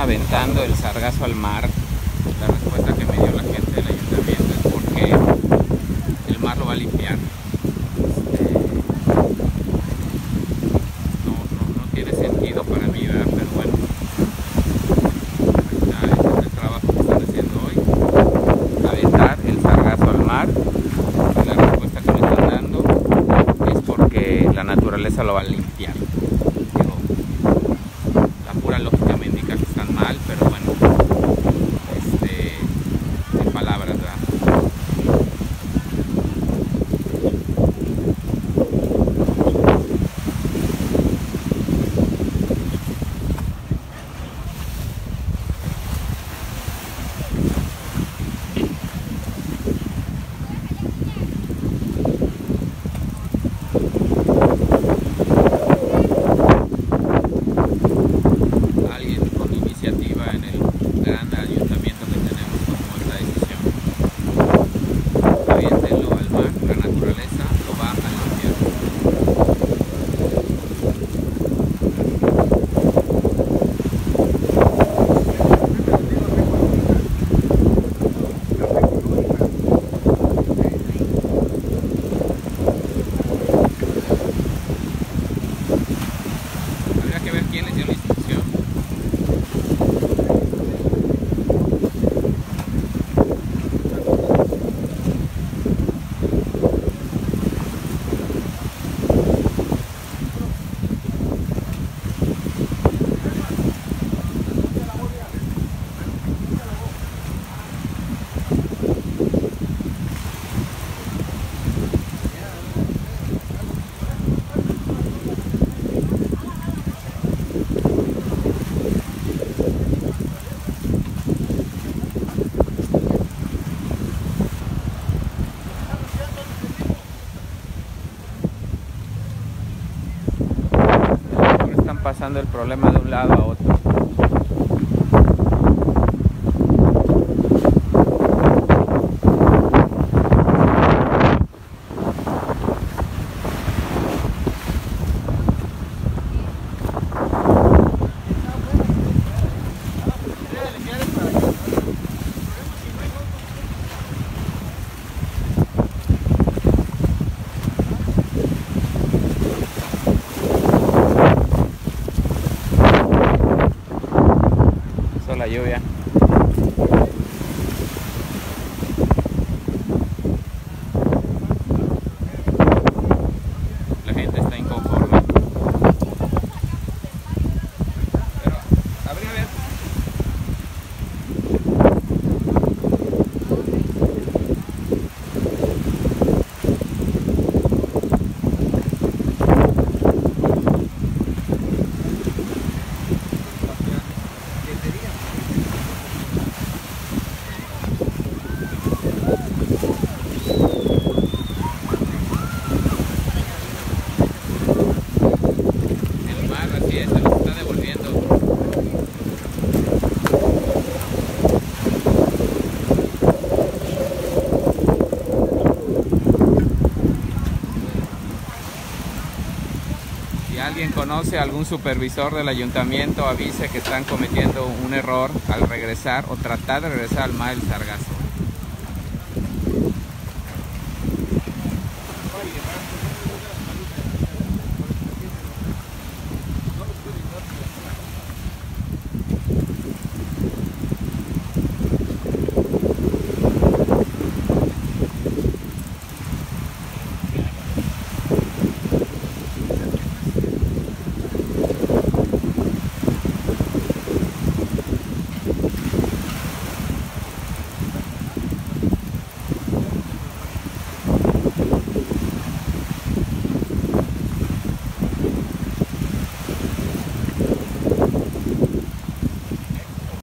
aventando el sargazo al mar? La respuesta que me dio la gente del ayuntamiento es porque el mar lo va a limpiar. Este, no, tiene sentido para mí, ¿verdad? Pero bueno, ese es el trabajo que están haciendo hoy. Aventar el sargazo al mar. La respuesta que me están dando es porque la naturaleza lo va a limpiar. Pasando el problema de un lado a otro. Lluvia. La gente está inconforme. Pero habría ver. El mar así es, se los está devolviendo. Si alguien conoce a algún supervisor del ayuntamiento, avise que están cometiendo un error al regresar o tratar de regresar al mar el sargazo.